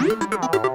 you